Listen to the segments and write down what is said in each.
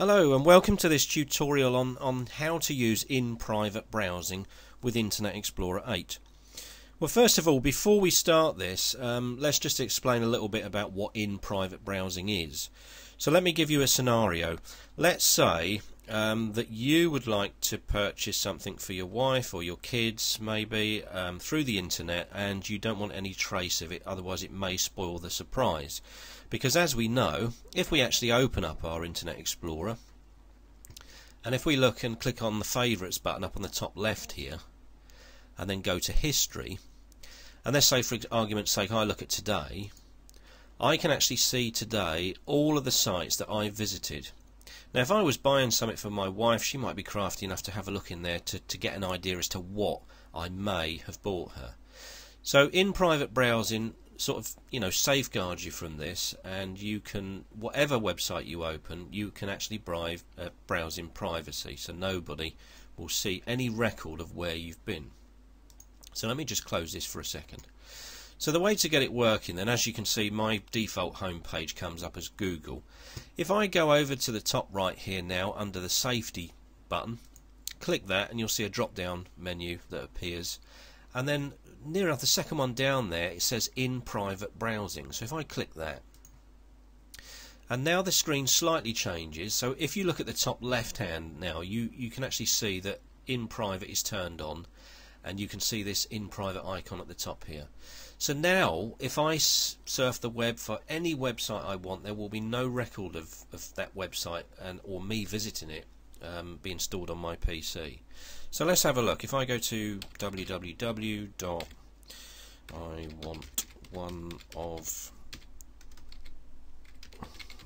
Hello and welcome to this tutorial on, on how to use in private browsing with Internet Explorer 8. Well first of all before we start this um, let's just explain a little bit about what in private browsing is. So let me give you a scenario. Let's say um, that you would like to purchase something for your wife or your kids maybe um, through the internet and you don't want any trace of it otherwise it may spoil the surprise. Because as we know if we actually open up our Internet Explorer and if we look and click on the favorites button up on the top left here and then go to history and let's say for argument's sake I look at today I can actually see today all of the sites that I've visited now if I was buying something for my wife she might be crafty enough to have a look in there to, to get an idea as to what I may have bought her. So in private browsing sort of you know safeguards you from this and you can whatever website you open you can actually uh, browse in privacy so nobody will see any record of where you've been. So let me just close this for a second so the way to get it working then as you can see my default home page comes up as Google. If I go over to the top right here now under the safety button click that and you'll see a drop down menu that appears. And then near enough the second one down there it says in private browsing. So if I click that and now the screen slightly changes. So if you look at the top left hand now you you can actually see that in private is turned on and you can see this in private icon at the top here so now if I surf the web for any website I want there will be no record of, of that website and or me visiting it um, be installed on my PC. So let's have a look. If I go to www. dot I want one of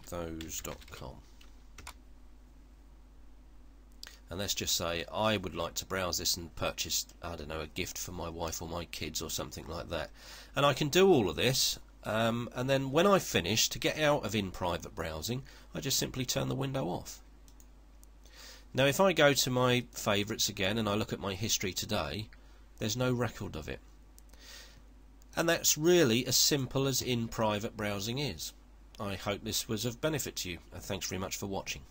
those.com and let's just say I would like to browse this and purchase I don't know a gift for my wife or my kids or something like that and I can do all of this um, and then when I finish to get out of in private browsing I just simply turn the window off now if I go to my favourites again and I look at my history today, there's no record of it. And that's really as simple as in private browsing is. I hope this was of benefit to you. And thanks very much for watching.